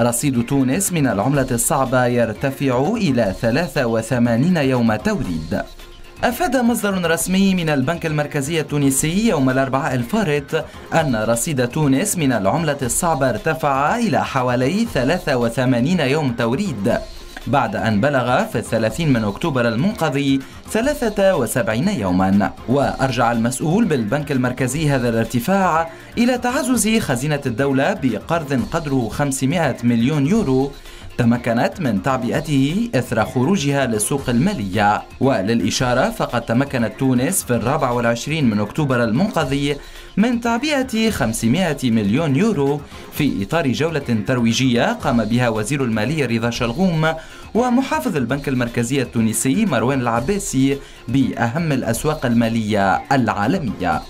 رصيد تونس من العملة الصعبة يرتفع إلى 83 يوم توريد أفاد مصدر رسمي من البنك المركزي التونسي يوم الأربعاء الفارط أن رصيد تونس من العملة الصعبة ارتفع إلى حوالي 83 يوم توريد بعد أن بلغ في الثلاثين من أكتوبر المنقضي 73 يوما. وأرجع المسؤول بالبنك المركزي هذا الارتفاع إلى تعزز خزينة الدولة بقرض قدره 500 مليون يورو تمكنت من تعبئته إثر خروجها للسوق المالية. وللإشارة فقد تمكنت تونس في الرابع والعشرين من أكتوبر المنقضي من تعبئة 500 مليون يورو في إطار جولة ترويجية قام بها وزير المالية رضا شلغوم ومحافظ البنك المركزي التونسي مروان العباسي بأهم الأسواق المالية العالمية.